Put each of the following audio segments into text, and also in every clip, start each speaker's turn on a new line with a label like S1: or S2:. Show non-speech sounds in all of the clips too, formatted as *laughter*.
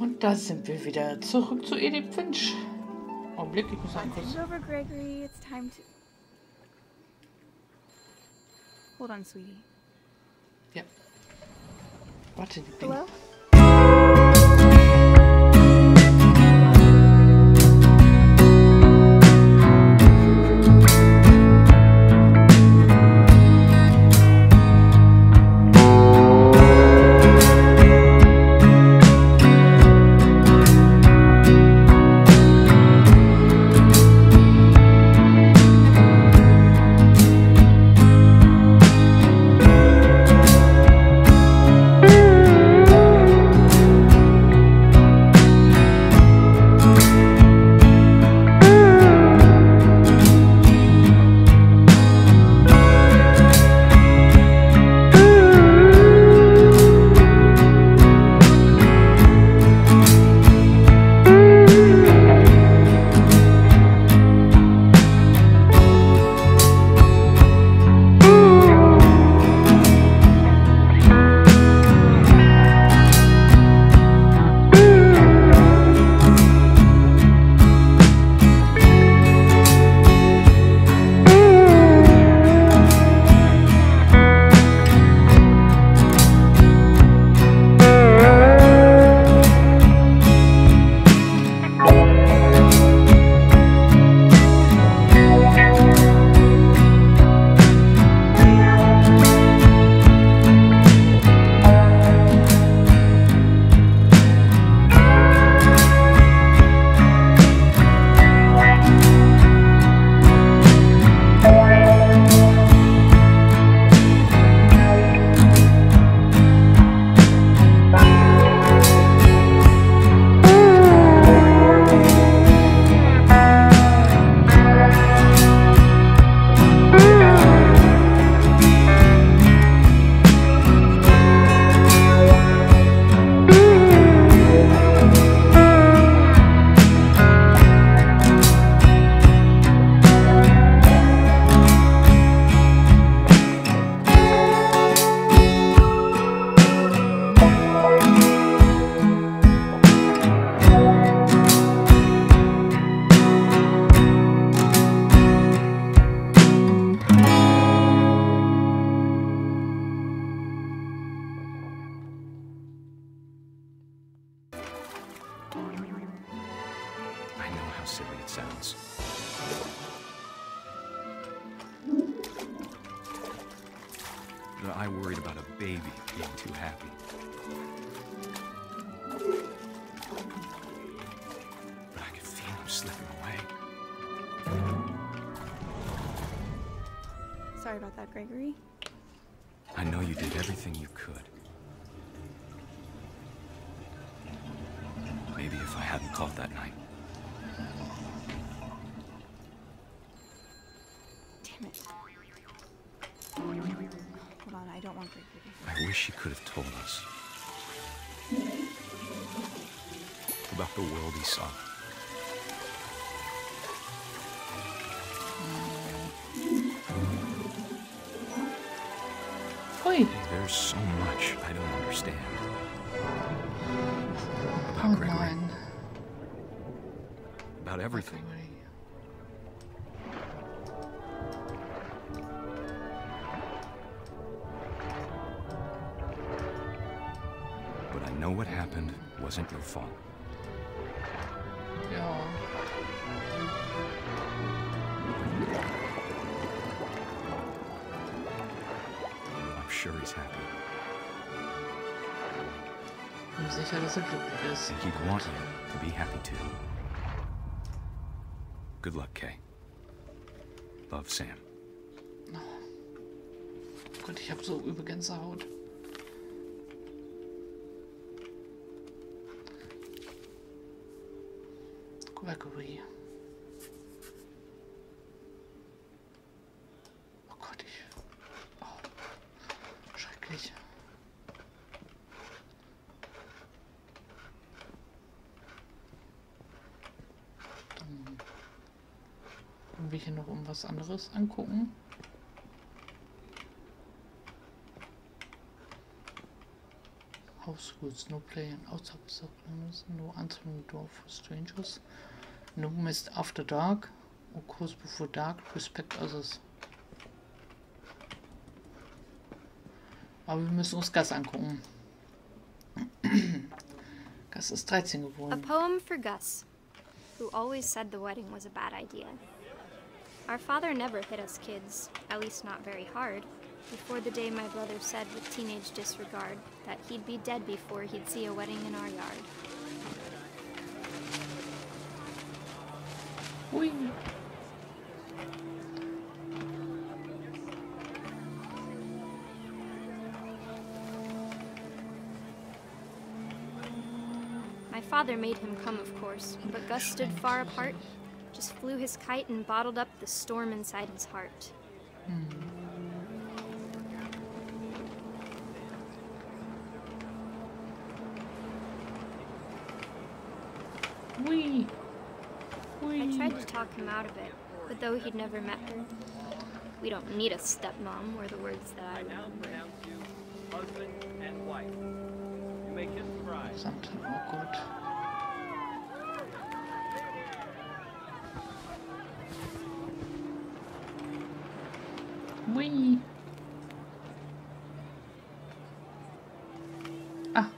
S1: Und da sind wir wieder zurück zu Edith Finch. Augenblick, ich muss einen.
S2: It's over, Gregory. It's time to... Hold on, sweetie.
S1: Ja. Warte, die Ding.
S2: Hello?
S3: Called that night.
S2: Damn it. Hold on, I don't want Gregory.
S3: I wish he could have told us about the world he saw.
S1: Hui.
S3: There's so much I don't understand about
S1: Oh
S3: Gregory,
S1: nein.
S3: About everything. But I know what happened wasn't your fault.
S1: Ja.
S3: I'm sure he's happy.
S1: Mir sicher, dass er glücklich ist.
S3: And he'd want you to be happy too. Good luck, Kay. Love, Sam.
S1: Gott, ich habe so übel Gänsehaut. Gregory. Oh Gott, ich... Oh, schrecklich. Dann wollen wir hier noch um was anderes angucken. Haus schools, no playing outside subclass, no answering the door for strangers, no mist after dark, or course before dark, respect others. Aber wir müssen uns Gas angucken. Gas ist 13
S4: A
S1: geworden.
S4: poem for Gus, who always said the wedding was a bad idea. Our father never hit us kids, at least not very hard, before the day my brother said with teenage disregard that he'd be dead before he'd see a wedding in our yard.
S1: Hui.
S4: My father made him come, of course, but Gus stood far apart, just flew his kite and bottled up the storm inside his heart. Hmm.
S1: Hui.
S4: I tried to talk him out of it, but though he'd never met her, we don't need a stepmom, were the words that I
S5: I now
S4: remember.
S5: pronounce you husband and wife. You may kiss the bride.
S1: Something awkward. Hui. Ah.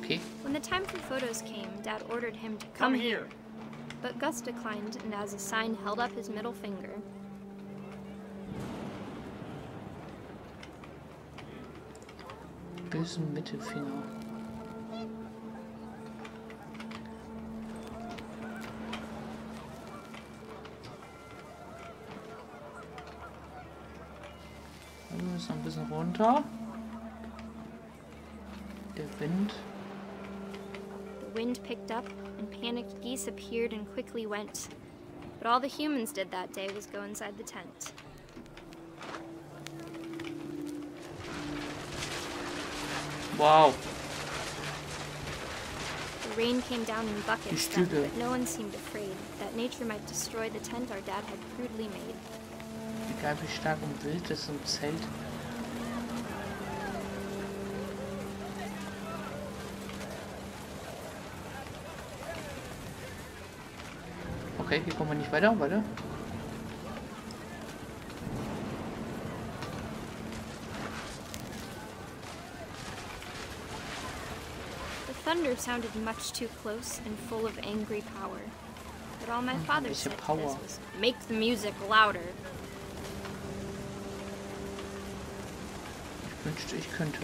S1: Okay.
S4: When the time for photos came, Dad ordered him to
S5: Come here.
S4: But Gus declined and, as a sign, held up his middle finger.
S1: Bösen Mittelfinger. Runter. Der Wind.
S4: The wind picked up, and panicked geese appeared and quickly went. But all the humans did that day was go inside the tent.
S1: Wow.
S4: The rain came down in buckets, then, but no one seemed afraid that nature might destroy the tent our dad had crudely made.
S1: Egal wie stark und wild es im Zelt. Okay, hier kommen wir nicht weiter, weiter.
S4: The thunder sounded much too close and full of angry power. But all my father
S1: welche
S4: said
S1: Power?
S4: this was, make the music louder.
S1: Ich wünschte, ich könnte.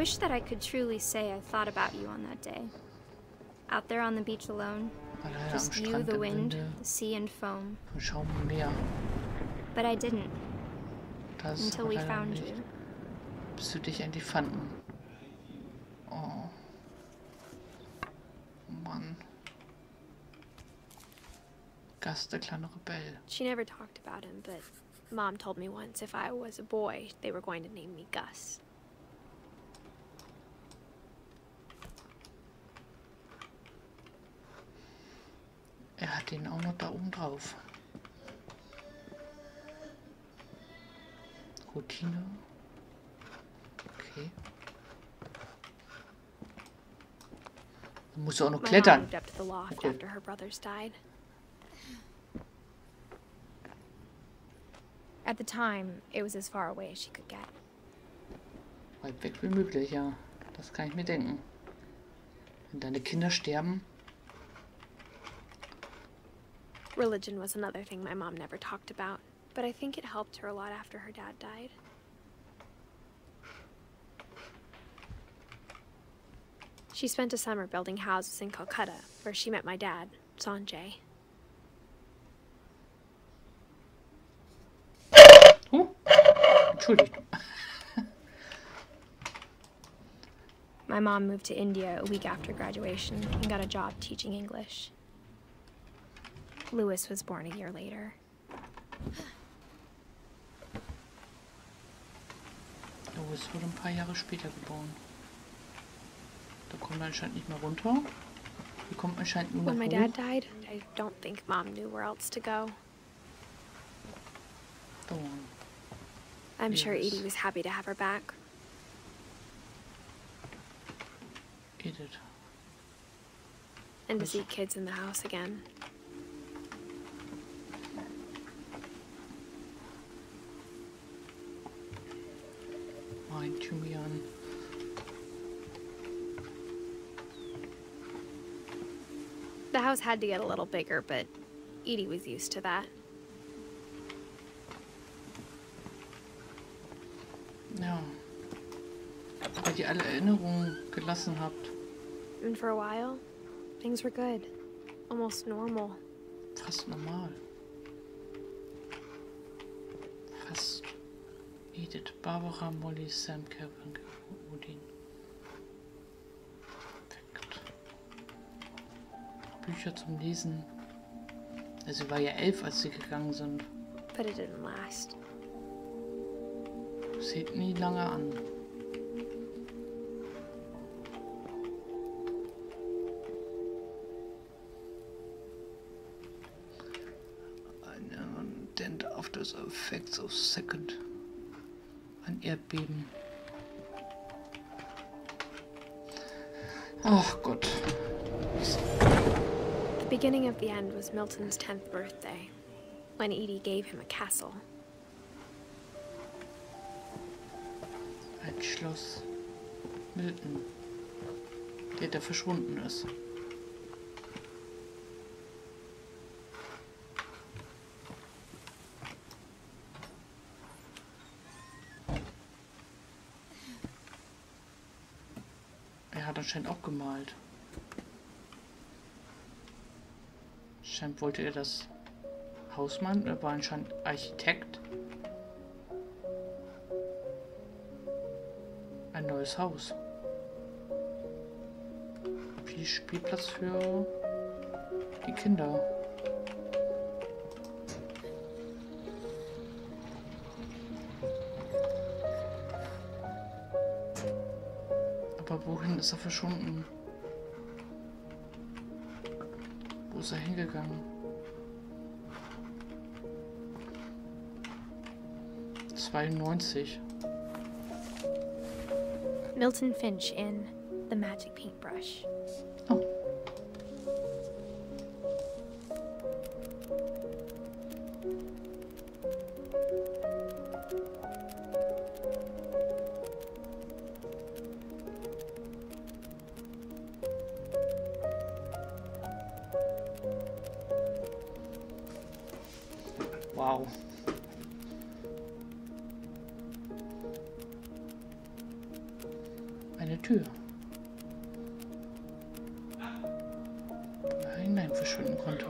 S4: Wish that I could truly say I thought about you on that day. Out there on the beach alone, just you, the wind, the sea, and foam.
S1: von Schaum im Meer.
S4: But I didn't
S1: Das
S4: until we found
S1: nicht.
S4: you.
S1: Bis dich endlich fanden. Oh. Mann. Gast, der kleine Rebell.
S6: She never talked about him, but Mom told me once if I was a boy, they were going to name me Gus.
S1: Er hat den auch noch da oben drauf. Routine. Okay. Dann muss er auch noch klettern. Okay.
S6: At the time, it was as far away as she could get.
S1: Weit weg wie möglich, ja. Das kann ich mir denken. Wenn deine Kinder sterben,
S6: Religion was another thing my mom never talked about, but I think it helped her a lot after her dad died. She spent a summer building houses in Calcutta, where she met my dad, Sanjay.
S1: Oh.
S6: My mom moved to India a week after graduation and got a job teaching English. Lewis was born a year later.
S1: Lewis wurde ein paar Jahre später geboren. Da kommt man anscheinend nicht mehr runter. Hier kommt man anscheinend nur
S6: When my dad died, I don't think mom knew where else to go.
S1: Dauern.
S6: I'm sure Edie was happy to have her back.
S1: Edith.
S6: And to see kids in the house again. House had to get a little bigger, but Edie was used to that.
S1: Ja. Weil ihr alle Erinnerungen gelassen habt.
S6: And for a while, things were good. Almost normal.
S1: Fast normal. Fast. Edith, Barbara, Molly, Sam, Calvin, Odin. Bücher zum Lesen. Also sie war ja elf, als sie gegangen sind.
S6: But it didn't last.
S1: Das hält nie lange an. Ein Dent after the effects of second. Ein Erdbeben. Ach Gott.
S6: Beginning of the end was Milton's 10th birthday, when Edie gave him a castle.
S1: Ein Schloss. Milton. Der, der verschwunden ist. Er hat anscheinend auch gemalt. Anscheinend wollte er das Hausmann, er war anscheinend Architekt. Ein neues Haus. Spielplatz für die Kinder. Aber wohin ist er verschwunden? Ist er hingegangen? 92.
S4: Milton Finch in The Magic Paintbrush.
S1: Oh. Eine Tür. hinein verschwinden konnte.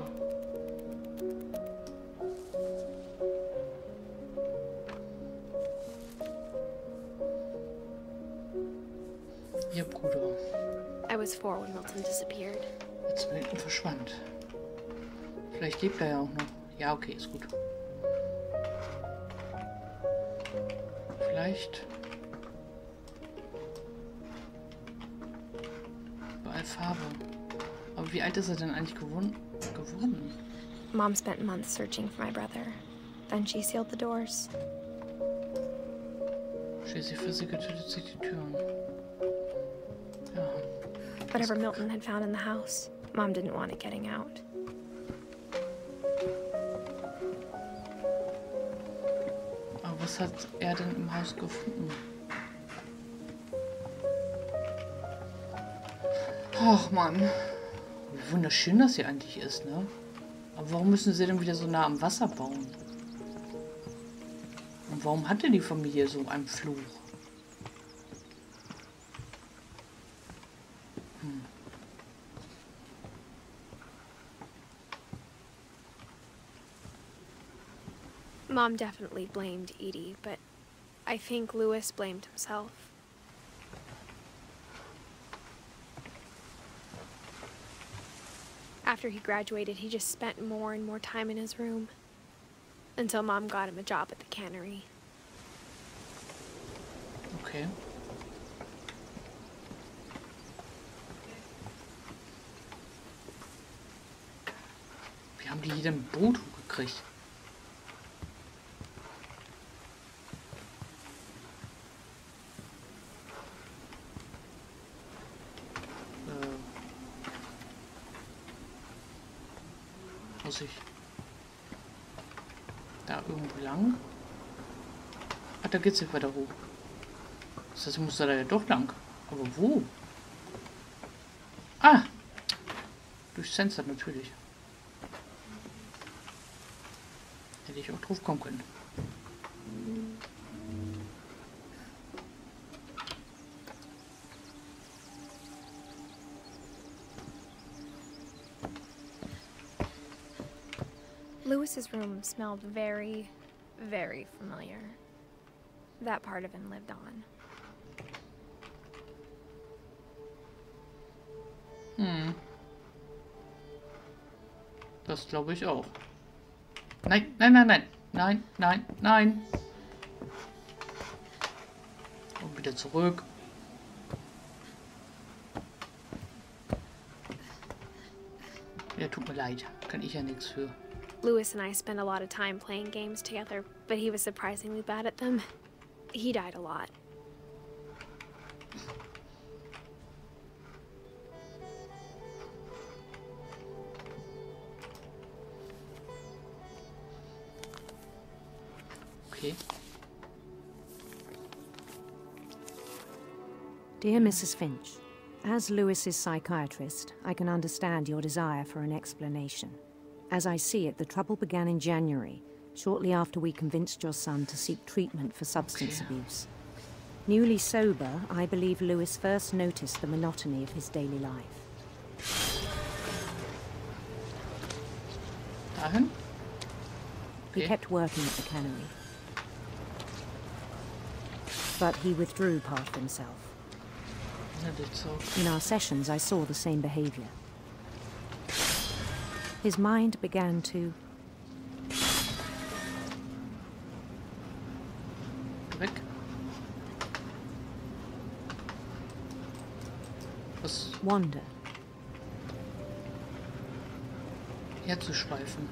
S1: Ihr Bruder.
S6: I was four when Milton disappeared.
S1: Jetzt Milton verschwand. Vielleicht lebt er ja auch noch. Ja, okay, ist gut. Vielleicht. Wie alt ist er denn eigentlich geworden? geworden?
S4: Mom spent months searching for my brother. Then she sealed the doors.
S1: Schließlich versickerte sich die Türen. Ja,
S4: Whatever Milton had found in the house, Mom didn't want it getting out.
S1: aber was hat er denn im Haus gefunden? Ach Mann. Wunderschön das hier eigentlich ist, ne? Aber warum müssen sie denn wieder so nah am Wasser bauen? Und warum hatte die Familie so einen Fluch?
S6: Mom definitely blamed Edie, but I think Lewis blamed himself. after he graduated, he just spent more and more time in his room. Until Mom got him a job at the cannery.
S1: Okay. Wir haben die hier im Boot gekriegt. Da geht's nicht weiter hoch. Das heißt, ich muss da ja doch lang. Aber wo? Ah! Durch Sensor natürlich. Hätte ich auch drauf kommen können.
S6: Lewis's room smelled very, very familiar. That part of him lived on.
S1: Hm. Das glaube ich auch. Nein, nein, nein, nein. Nein, nein, nein. Und wieder zurück. Ja, tut mir leid. Kann ich ja nichts für.
S6: Lewis and I spent a lot of time playing games together, but he was surprisingly bad at them. He died a lot.
S1: Okay.
S7: Dear Mrs. Finch, as Lewis's psychiatrist, I can understand your desire for an explanation. As I see it, the trouble began in January, shortly after we convinced your son to seek treatment for substance abuse. Newly sober, I believe Lewis first noticed the monotony of his daily life.
S1: Dahin?
S7: He kept working at the cannery. But he withdrew part of himself.
S1: Na, das auch.
S7: In our sessions, I saw the same behavior. His mind began to
S1: Weg. Was
S7: wander.
S1: herzuschweifen.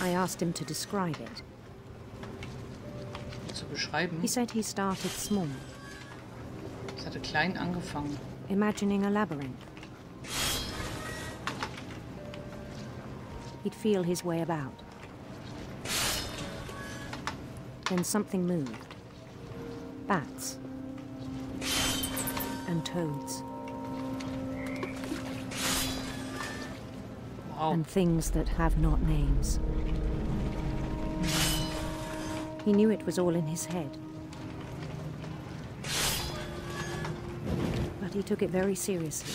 S7: I asked him to describe it.
S1: Zu beschreiben.
S7: He said he started small,
S1: Es hatte klein angefangen.
S7: imagining a labyrinth. He'd feel his way about. Then something moved. Bats. And toads.
S1: Wow.
S7: And things that have not names. He knew it was all in his head. But he took it very seriously.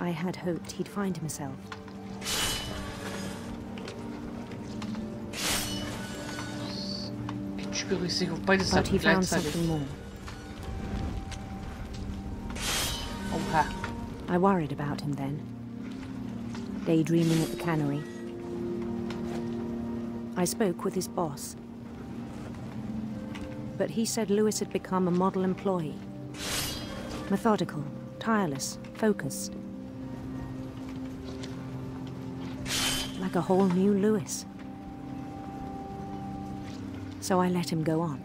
S7: I had hoped he'd find himself.
S1: Echt schwierig, sich auf
S7: But he found something more.
S1: Oha.
S7: I worried about him then. Daydreaming at the cannery. I spoke with his boss. But he said Lewis had become a model employee. Methodical, tireless, focused. Like a whole new Lewis. So I let him go on.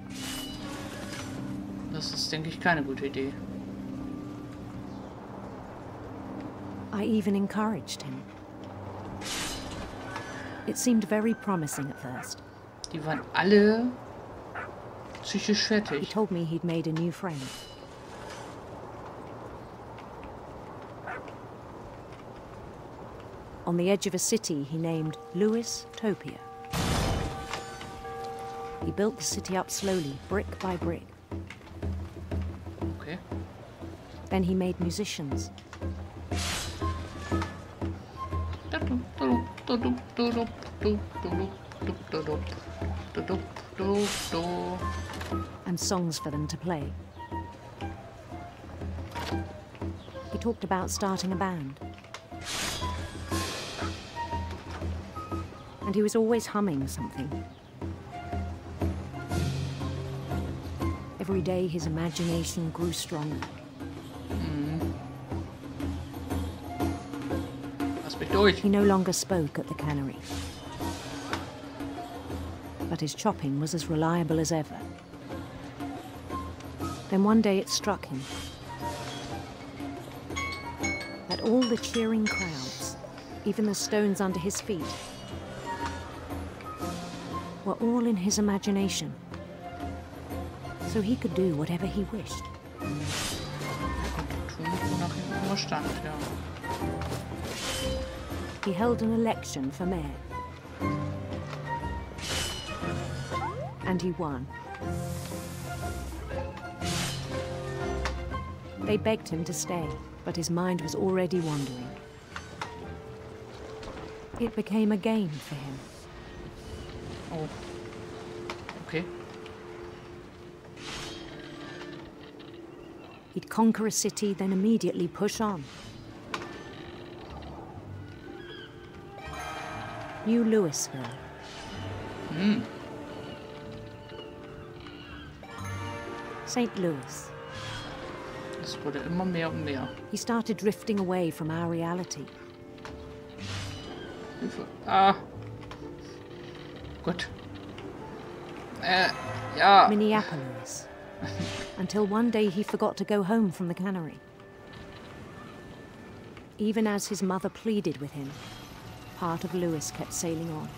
S1: Das ist, denke ich, keine gute Idee.
S7: I even encouraged him. It seemed very promising at first.
S1: Die waren alle psychisch
S7: He told me he'd made a new friend. On the edge of a city he named Louis Topia. He built the city up slowly, brick by brick.
S1: Okay.
S7: Then he made musicians. and songs for them to play. He talked about starting a band. And he was always humming something. Every day his imagination grew stronger.
S1: Durch.
S7: He no longer spoke at the cannery. But his chopping was as reliable as ever. Then one day it struck him that all the cheering crowds, even the stones under his feet, were all in his imagination. So he could do whatever he wished. He held an election for mayor. And he won. They begged him to stay, but his mind was already wandering. It became a game for him.
S1: Oh.
S7: He'd conquer a city, then immediately push on. New Louisville. St. Louis.
S1: Es wurde immer mehr und mehr.
S7: He started drifting away from our reality.
S1: Ah. Gut. Äh, ja.
S7: Minneapolis. *laughs* Until one day he forgot to go home from the cannery. Even as his mother pleaded with him, part of Lewis kept sailing on.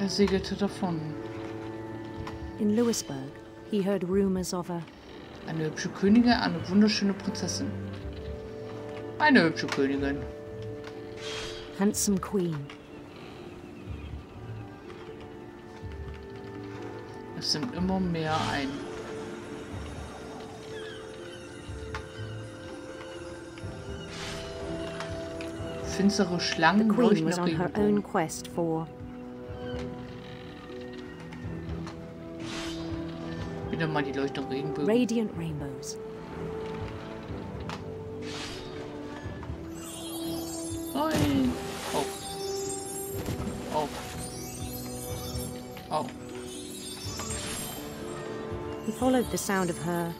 S1: Er segelte davon.
S7: In Louisburg, he heard rumors of a
S1: Eine hübsche Königin, eine wunderschöne Prinzessin. Eine hübsche Königin.
S7: handsome queen.
S1: Es sind immer mehr ein. Finstere
S7: The
S1: Schlangen,
S7: queen was on her own
S1: Regenbogen.
S7: quest for
S1: Wieder mal die leuchtenden Regenbögen.
S7: radiant rainbows. Followed the sound of her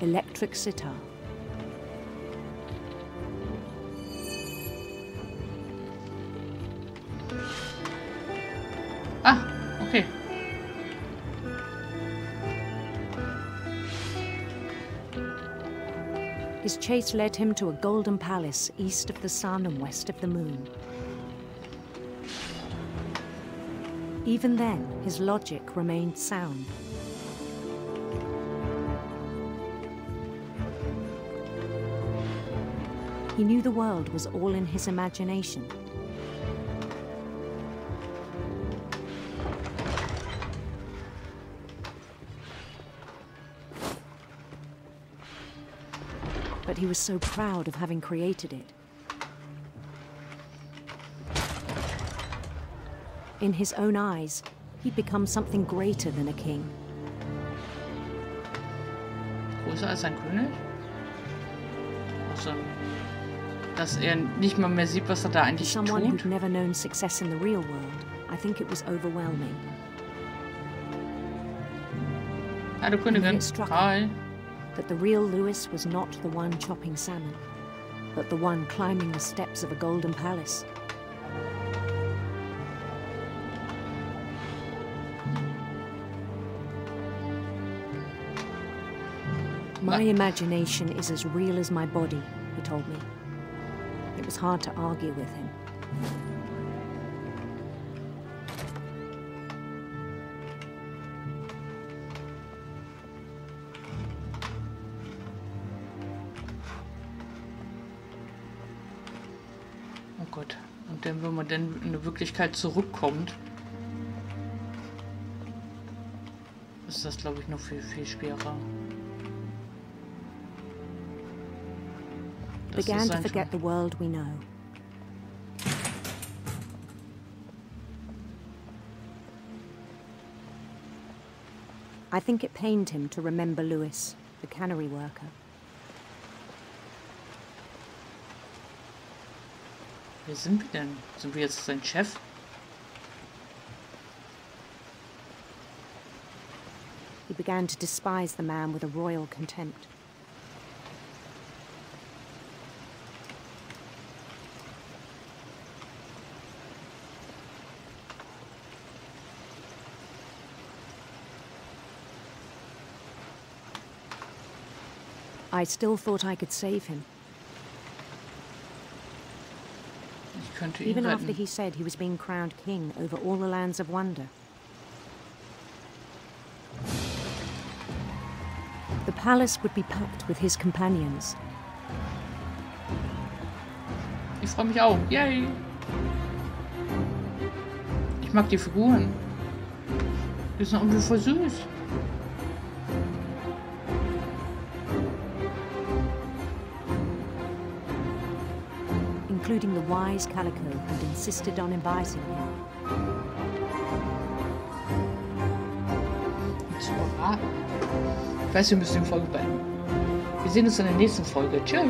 S7: electric sitar.
S1: Ah, okay.
S7: His chase led him to a golden palace east of the sun and west of the moon. Even then, his logic remained sound. He knew the world was all in his imagination. But he was so proud of having created it. In his own eyes, he'd become something greater than a king.
S1: Größer als ein König? Also, dass er nicht mal mehr sieht, was er da eigentlich
S7: someone
S1: tut.
S7: who'd never known success in the real world, I think it was overwhelming.
S1: Hallo Königin.
S7: it struck him.
S1: Hi.
S7: That the real Lewis was not the one chopping salmon, but the one climbing the steps of a golden palace. My imagination is as real as my body, he told me. It was hard to argue with him.
S1: Oh Gott. Und dann, wenn man dann in die Wirklichkeit zurückkommt, ist das, glaube ich, noch viel, viel schwerer.
S7: Began to forget the world we know. I think it pained him to remember Lewis, the cannery worker.
S1: Wer sind wir denn? Sind wir jetzt sein Chef?
S7: He began to despise the man with a royal contempt. I still thought I could save him,
S1: Ich könnte ihn
S7: even after he said he was being crowned king over all the lands of wonder. The palace would be packed with his companions.
S1: Ich freue mich auch. Yay! Ich mag die Figuren. Die sind irgendwie voll süß.
S7: Including the wise Calico who'd insisted on inviting him.
S1: Ich weiß, wir müssen die Folge beenden. Wir sehen uns in der nächsten Folge. Tschüss.